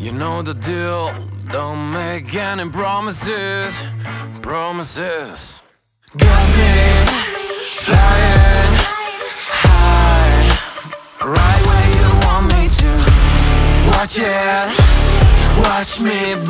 You know the deal, don't make any promises, promises. Got me flying high, right where you want me to. Watch it, watch me burn,